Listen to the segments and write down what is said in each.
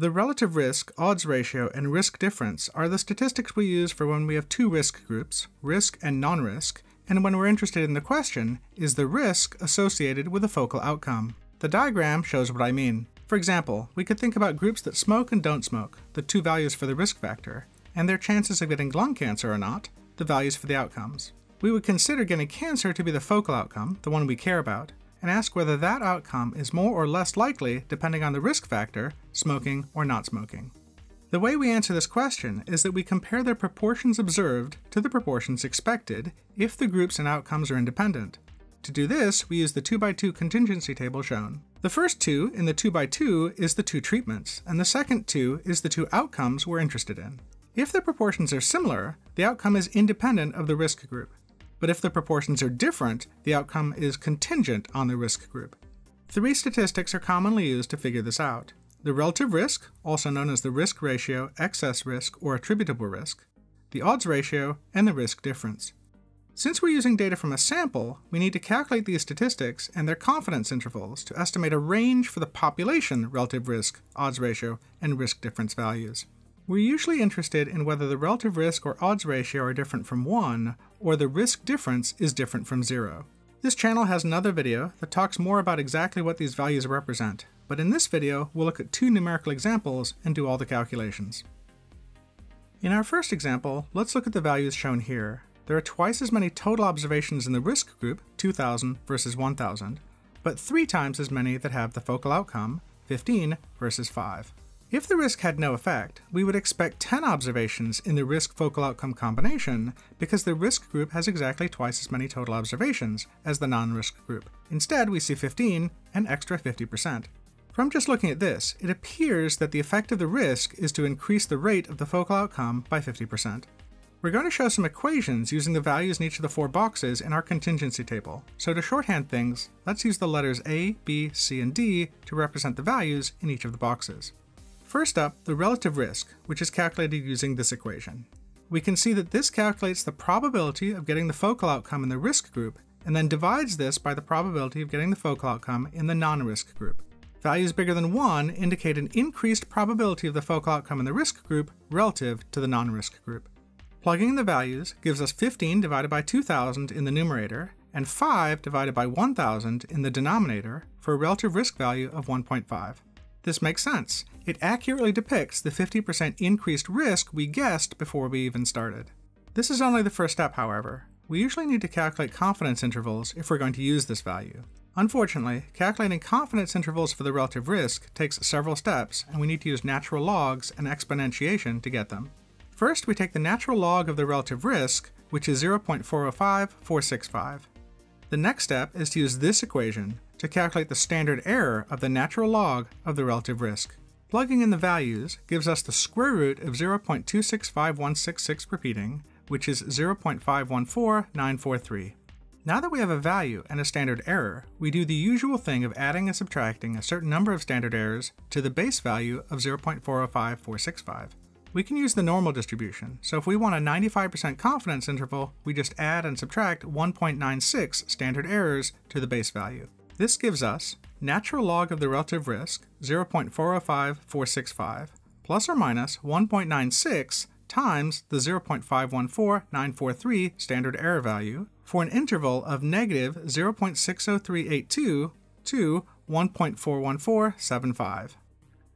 The relative risk, odds ratio, and risk difference are the statistics we use for when we have two risk groups, risk and non-risk, and when we're interested in the question, is the risk associated with a focal outcome? The diagram shows what I mean. For example, we could think about groups that smoke and don't smoke, the two values for the risk factor, and their chances of getting lung cancer or not, the values for the outcomes. We would consider getting cancer to be the focal outcome, the one we care about, and ask whether that outcome is more or less likely depending on the risk factor, smoking or not smoking. The way we answer this question is that we compare the proportions observed to the proportions expected if the groups and outcomes are independent. To do this, we use the 2x2 contingency table shown. The first two in the 2x2 is the two treatments, and the second two is the two outcomes we're interested in. If the proportions are similar, the outcome is independent of the risk group. But if the proportions are different, the outcome is contingent on the risk group. Three statistics are commonly used to figure this out. The relative risk, also known as the risk ratio, excess risk, or attributable risk, the odds ratio, and the risk difference. Since we're using data from a sample, we need to calculate these statistics and their confidence intervals to estimate a range for the population relative risk, odds ratio, and risk difference values. We're usually interested in whether the relative risk or odds ratio are different from 1, or the risk difference is different from 0. This channel has another video that talks more about exactly what these values represent, but in this video we'll look at two numerical examples and do all the calculations. In our first example, let's look at the values shown here, there are twice as many total observations in the risk group, 2,000 versus 1,000, but three times as many that have the focal outcome, 15 versus 5. If the risk had no effect, we would expect 10 observations in the risk focal outcome combination because the risk group has exactly twice as many total observations as the non-risk group. Instead, we see 15 an extra 50%. From just looking at this, it appears that the effect of the risk is to increase the rate of the focal outcome by 50%. We're going to show some equations using the values in each of the four boxes in our contingency table. So to shorthand things, let's use the letters A, B, C, and D to represent the values in each of the boxes. First up, the relative risk, which is calculated using this equation. We can see that this calculates the probability of getting the focal outcome in the risk group, and then divides this by the probability of getting the focal outcome in the non-risk group. Values bigger than 1 indicate an increased probability of the focal outcome in the risk group relative to the non-risk group. Plugging in the values gives us 15 divided by 2000 in the numerator and 5 divided by 1000 in the denominator for a relative risk value of 1.5. This makes sense. It accurately depicts the 50% increased risk we guessed before we even started. This is only the first step, however. We usually need to calculate confidence intervals if we're going to use this value. Unfortunately, calculating confidence intervals for the relative risk takes several steps, and we need to use natural logs and exponentiation to get them. First, we take the natural log of the relative risk, which is 0.405465. The next step is to use this equation to calculate the standard error of the natural log of the relative risk. Plugging in the values gives us the square root of 0.265166 repeating, which is 0.514943. Now that we have a value and a standard error, we do the usual thing of adding and subtracting a certain number of standard errors to the base value of 0.405465 we can use the normal distribution. So if we want a 95% confidence interval, we just add and subtract 1.96 standard errors to the base value. This gives us natural log of the relative risk, 0.405465, plus or minus 1.96 times the 0.514943 standard error value for an interval of negative 0.60382 to 1.41475.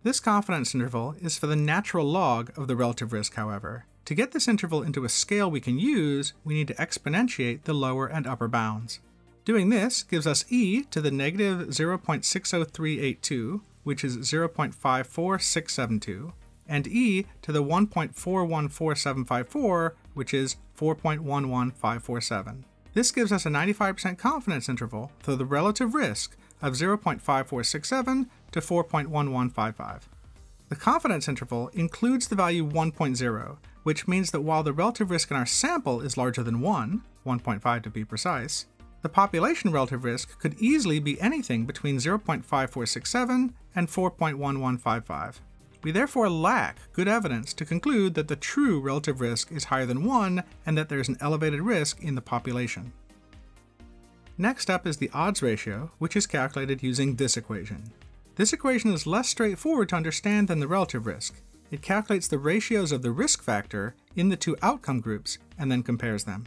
This confidence interval is for the natural log of the relative risk, however. To get this interval into a scale we can use, we need to exponentiate the lower and upper bounds. Doing this gives us e to the negative 0.60382, which is 0.54672, and e to the 1.414754, which is 4.11547. This gives us a 95% confidence interval for the relative risk of 0.5467 to 4.1155. The confidence interval includes the value 1.0, which means that while the relative risk in our sample is larger than 1, 1.5 to be precise, the population relative risk could easily be anything between 0.5467 and 4.1155. We therefore lack good evidence to conclude that the true relative risk is higher than 1 and that there is an elevated risk in the population. Next up is the odds ratio, which is calculated using this equation. This equation is less straightforward to understand than the relative risk. It calculates the ratios of the risk factor in the two outcome groups and then compares them.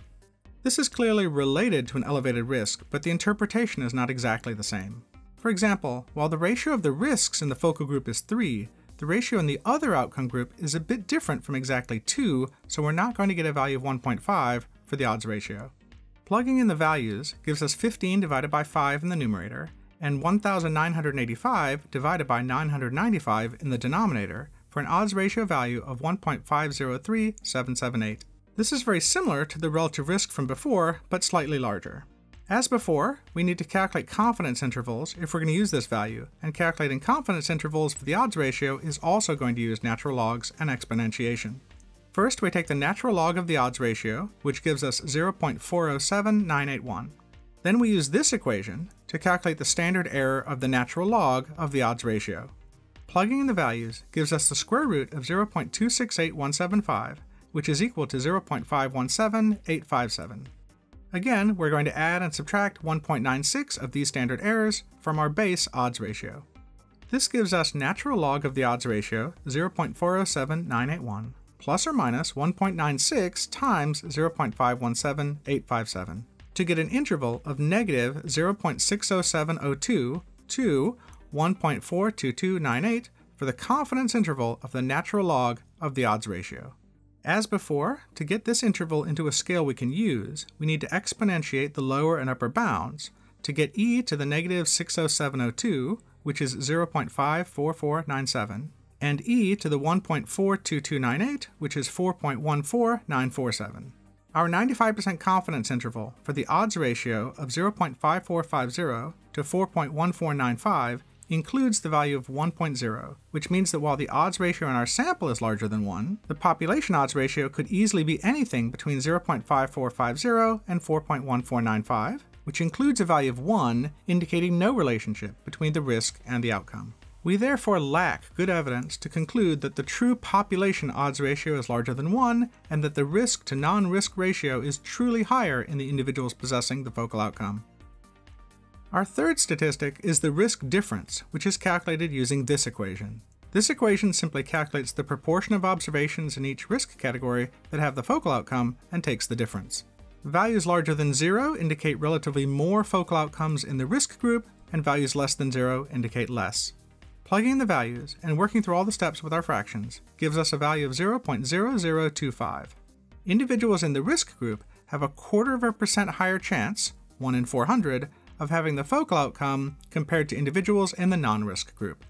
This is clearly related to an elevated risk, but the interpretation is not exactly the same. For example, while the ratio of the risks in the focal group is 3, the ratio in the other outcome group is a bit different from exactly 2, so we're not going to get a value of 1.5 for the odds ratio. Plugging in the values gives us 15 divided by 5 in the numerator, and 1985 divided by 995 in the denominator, for an odds ratio value of 1.503778. This is very similar to the relative risk from before, but slightly larger. As before, we need to calculate confidence intervals if we're going to use this value, and calculating confidence intervals for the odds ratio is also going to use natural logs and exponentiation. First, we take the natural log of the odds ratio, which gives us 0.407981. Then we use this equation to calculate the standard error of the natural log of the odds ratio. Plugging in the values gives us the square root of 0.268175, which is equal to 0.517857. Again, we're going to add and subtract 1.96 of these standard errors from our base odds ratio. This gives us natural log of the odds ratio, 0.407981, plus or minus 1.96 times 0.517857, to get an interval of negative 0.60702 to 1.42298 for the confidence interval of the natural log of the odds ratio. As before, to get this interval into a scale we can use, we need to exponentiate the lower and upper bounds to get e to the negative 60702, which is 0.54497, and e to the 1.42298, which is 4.14947. Our 95% confidence interval for the odds ratio of 0.5450 to 4.1495 includes the value of 1.0, which means that while the odds ratio in our sample is larger than 1, the population odds ratio could easily be anything between 0.5450 and 4.1495, which includes a value of 1, indicating no relationship between the risk and the outcome. We therefore lack good evidence to conclude that the true population odds ratio is larger than 1, and that the risk to non risk ratio is truly higher in the individuals possessing the focal outcome. Our third statistic is the risk difference, which is calculated using this equation. This equation simply calculates the proportion of observations in each risk category that have the focal outcome and takes the difference. Values larger than zero indicate relatively more focal outcomes in the risk group, and values less than zero indicate less. Plugging in the values and working through all the steps with our fractions gives us a value of 0.0025. Individuals in the risk group have a quarter of a percent higher chance, 1 in 400, of having the focal outcome compared to individuals in the non-risk group.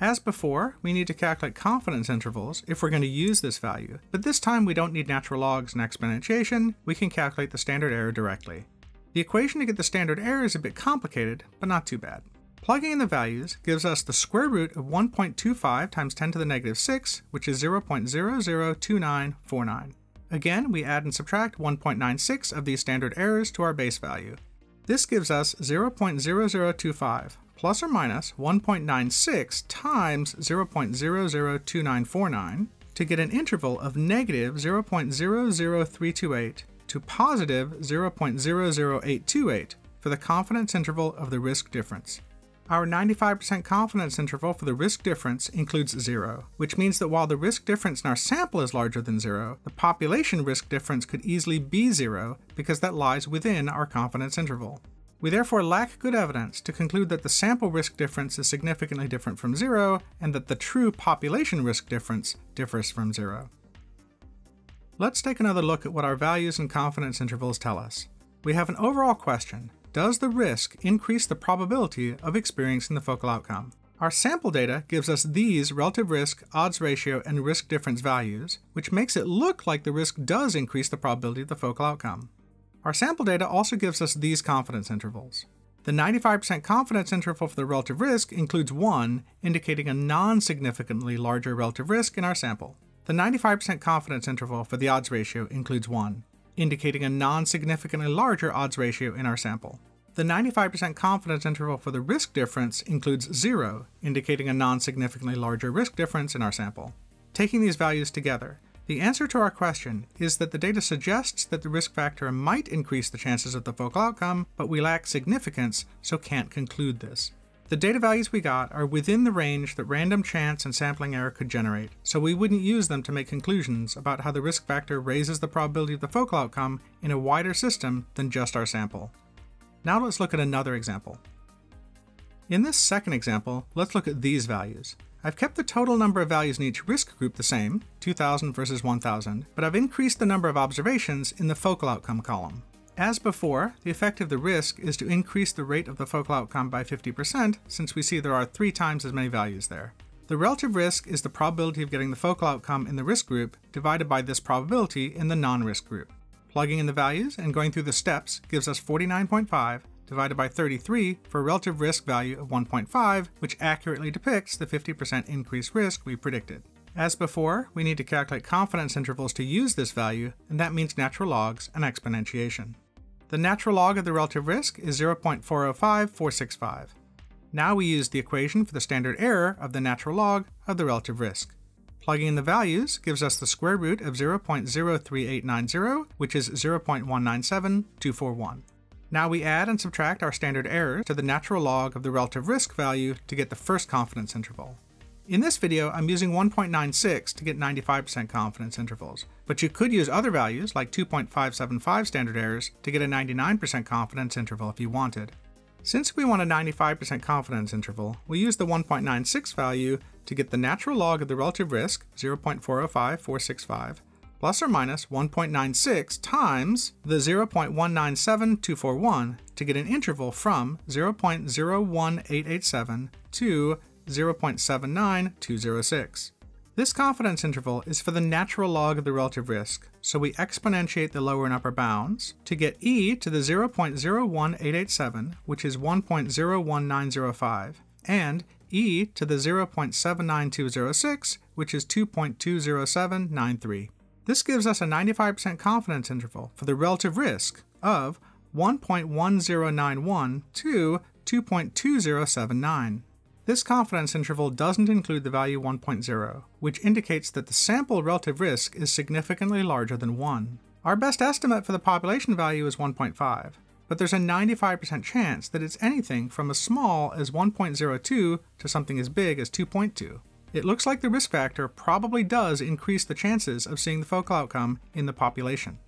As before, we need to calculate confidence intervals if we're going to use this value, but this time we don't need natural logs and exponentiation, we can calculate the standard error directly. The equation to get the standard error is a bit complicated, but not too bad. Plugging in the values gives us the square root of 1.25 times 10 to the negative 6, which is 0.002949. Again, we add and subtract 1.96 of these standard errors to our base value. This gives us 0.0025 plus or minus 1.96 times 0.002949 to get an interval of negative 0.00328 to positive 0.00828 for the confidence interval of the risk difference. Our 95% confidence interval for the risk difference includes zero, which means that while the risk difference in our sample is larger than zero, the population risk difference could easily be zero because that lies within our confidence interval. We therefore lack good evidence to conclude that the sample risk difference is significantly different from zero and that the true population risk difference differs from zero. Let's take another look at what our values and confidence intervals tell us. We have an overall question does the risk increase the probability of experiencing the focal outcome? Our sample data gives us these relative risk, odds ratio, and risk difference values, which makes it look like the risk does increase the probability of the focal outcome. Our sample data also gives us these confidence intervals. The 95% confidence interval for the relative risk includes 1, indicating a non significantly larger relative risk in our sample. The 95% confidence interval for the odds ratio includes 1, indicating a non-significantly larger odds ratio in our sample. The 95% confidence interval for the risk difference includes 0, indicating a non-significantly larger risk difference in our sample. Taking these values together, the answer to our question is that the data suggests that the risk factor might increase the chances of the focal outcome, but we lack significance, so can't conclude this. The data values we got are within the range that random chance and sampling error could generate, so we wouldn't use them to make conclusions about how the risk factor raises the probability of the focal outcome in a wider system than just our sample. Now let's look at another example. In this second example, let's look at these values. I've kept the total number of values in each risk group the same, 2000 versus 1000, but I've increased the number of observations in the focal outcome column. As before, the effect of the risk is to increase the rate of the focal outcome by 50% since we see there are three times as many values there. The relative risk is the probability of getting the focal outcome in the risk group divided by this probability in the non-risk group. Plugging in the values and going through the steps gives us 49.5 divided by 33 for a relative risk value of 1.5, which accurately depicts the 50% increased risk we predicted. As before, we need to calculate confidence intervals to use this value, and that means natural logs and exponentiation. The natural log of the relative risk is 0.405465. Now we use the equation for the standard error of the natural log of the relative risk. Plugging in the values gives us the square root of 0.03890, which is 0.197241. Now we add and subtract our standard error to the natural log of the relative risk value to get the first confidence interval. In this video, I'm using 1.96 to get 95% confidence intervals, but you could use other values like 2.575 standard errors to get a 99% confidence interval if you wanted. Since we want a 95% confidence interval, we use the 1.96 value to get the natural log of the relative risk, 0.405465, plus or minus 1.96 times the 0.197241 to get an interval from 0.01887 to 0.79206. This confidence interval is for the natural log of the relative risk, so we exponentiate the lower and upper bounds to get e to the 0.01887, which is 1.01905, and e to the 0.79206, which is 2.20793. This gives us a 95% confidence interval for the relative risk of 1.1091 to 2.2079. This confidence interval doesn't include the value 1.0, which indicates that the sample relative risk is significantly larger than 1. Our best estimate for the population value is 1.5, but there's a 95% chance that it's anything from as small as 1.02 to something as big as 2.2. It looks like the risk factor probably does increase the chances of seeing the focal outcome in the population.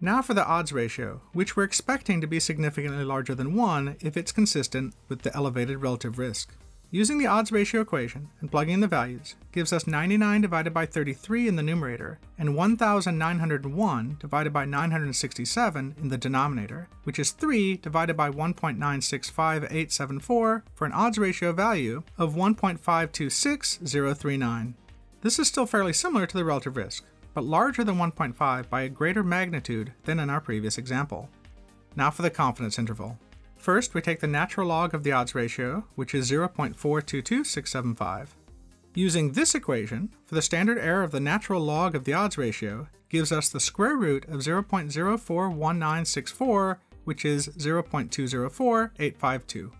Now for the odds ratio, which we're expecting to be significantly larger than 1 if it's consistent with the elevated relative risk. Using the odds ratio equation and plugging in the values gives us 99 divided by 33 in the numerator and 1901 divided by 967 in the denominator, which is 3 divided by 1.965874 for an odds ratio value of 1.526039. This is still fairly similar to the relative risk, but larger than 1.5 by a greater magnitude than in our previous example. Now for the confidence interval. First, we take the natural log of the odds ratio, which is 0.422675. Using this equation, for the standard error of the natural log of the odds ratio, gives us the square root of 0.041964, which is 0.204852.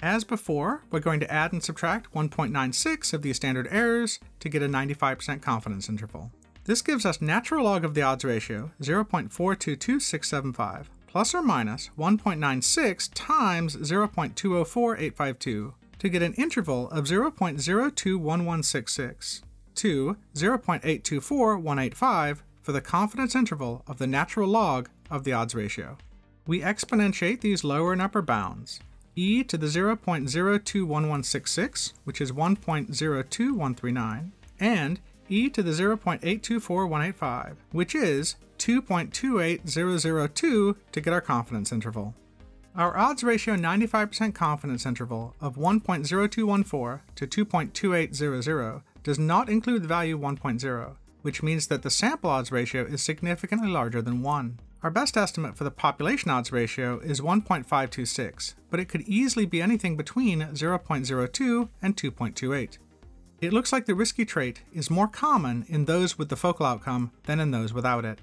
As before, we're going to add and subtract 1.96 of these standard errors to get a 95% confidence interval. This gives us natural log of the odds ratio, 0.422675, plus or minus 1.96 times 0.204852 to get an interval of 0.021166 to 0.824185 for the confidence interval of the natural log of the odds ratio. We exponentiate these lower and upper bounds. e to the 0.021166, which is 1.02139, and e to the 0.824185, which is 2.28002 to get our confidence interval. Our odds ratio 95% confidence interval of 1.0214 to 2.2800 does not include the value 1.0, which means that the sample odds ratio is significantly larger than 1. Our best estimate for the population odds ratio is 1.526, but it could easily be anything between 0.02 and 2.28. It looks like the risky trait is more common in those with the focal outcome than in those without it.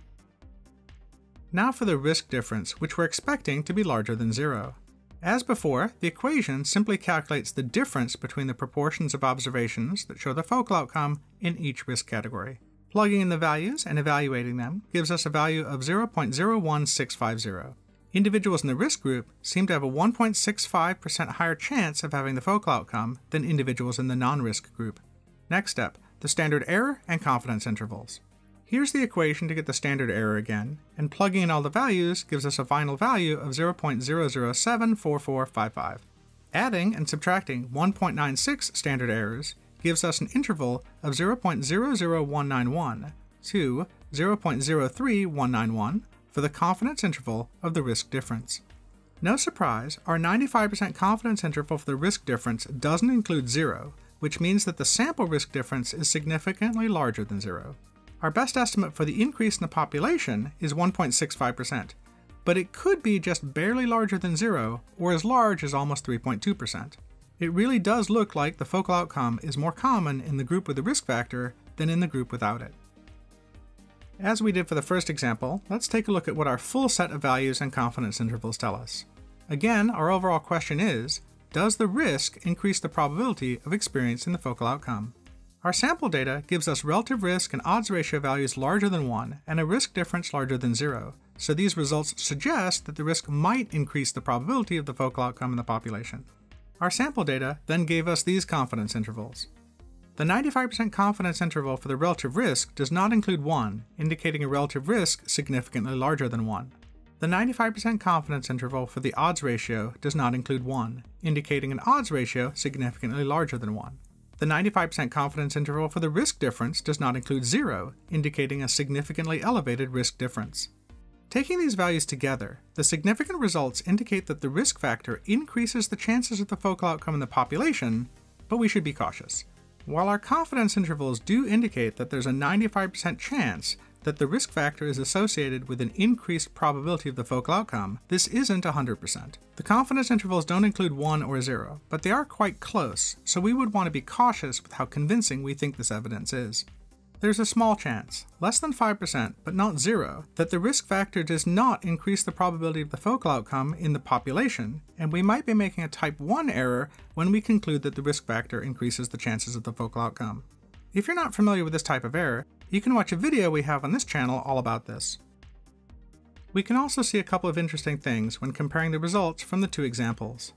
Now for the risk difference, which we're expecting to be larger than zero. As before, the equation simply calculates the difference between the proportions of observations that show the focal outcome in each risk category. Plugging in the values and evaluating them gives us a value of 0.01650. Individuals in the risk group seem to have a 1.65% higher chance of having the focal outcome than individuals in the non risk group. Next step the standard error and confidence intervals. Here's the equation to get the standard error again, and plugging in all the values gives us a final value of 0.0074455. Adding and subtracting 1.96 standard errors gives us an interval of 0.00191 to 0.03191 for the confidence interval of the risk difference. No surprise, our 95% confidence interval for the risk difference doesn't include zero, which means that the sample risk difference is significantly larger than zero. Our best estimate for the increase in the population is 1.65%, but it could be just barely larger than zero or as large as almost 3.2%. It really does look like the focal outcome is more common in the group with the risk factor than in the group without it. As we did for the first example, let's take a look at what our full set of values and confidence intervals tell us. Again, our overall question is, does the risk increase the probability of experiencing the focal outcome? Our sample data gives us relative risk and odds ratio values larger than 1 and a risk difference larger than 0, so these results suggest that the risk might increase the probability of the focal outcome in the population. Our sample data then gave us these confidence intervals. The 95% confidence interval for the relative risk does not include 1, indicating a relative risk significantly larger than 1. The 95% confidence interval for the odds ratio does not include 1, indicating an odds ratio significantly larger than 1. The 95% confidence interval for the risk difference does not include zero, indicating a significantly elevated risk difference. Taking these values together, the significant results indicate that the risk factor increases the chances of the focal outcome in the population, but we should be cautious. While our confidence intervals do indicate that there's a 95% chance that the risk factor is associated with an increased probability of the focal outcome, this isn't 100%. The confidence intervals don't include 1 or 0, but they are quite close, so we would want to be cautious with how convincing we think this evidence is. There's a small chance, less than 5%, but not zero, that the risk factor does not increase the probability of the focal outcome in the population, and we might be making a type 1 error when we conclude that the risk factor increases the chances of the focal outcome. If you're not familiar with this type of error, you can watch a video we have on this channel all about this. We can also see a couple of interesting things when comparing the results from the two examples.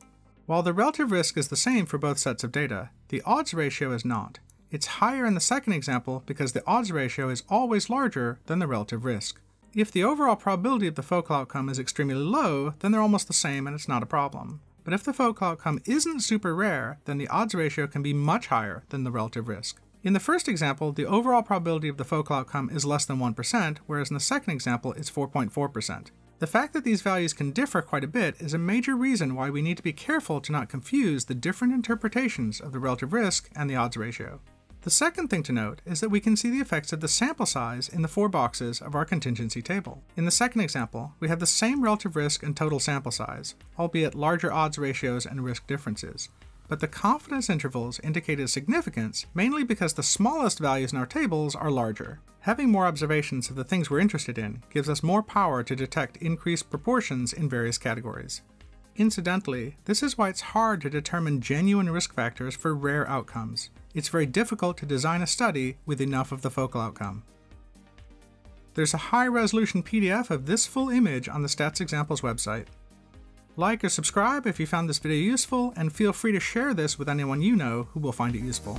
While the relative risk is the same for both sets of data, the odds ratio is not. It's higher in the second example because the odds ratio is always larger than the relative risk. If the overall probability of the focal outcome is extremely low, then they're almost the same and it's not a problem. But if the focal outcome isn't super rare, then the odds ratio can be much higher than the relative risk. In the first example, the overall probability of the focal outcome is less than 1%, whereas in the second example, it's 4.4%. The fact that these values can differ quite a bit is a major reason why we need to be careful to not confuse the different interpretations of the relative risk and the odds ratio. The second thing to note is that we can see the effects of the sample size in the four boxes of our contingency table. In the second example, we have the same relative risk and total sample size, albeit larger odds ratios and risk differences but the confidence intervals indicate its significance mainly because the smallest values in our tables are larger. Having more observations of the things we're interested in gives us more power to detect increased proportions in various categories. Incidentally, this is why it's hard to determine genuine risk factors for rare outcomes. It's very difficult to design a study with enough of the focal outcome. There's a high resolution PDF of this full image on the Stats Examples website. Like or subscribe if you found this video useful, and feel free to share this with anyone you know who will find it useful.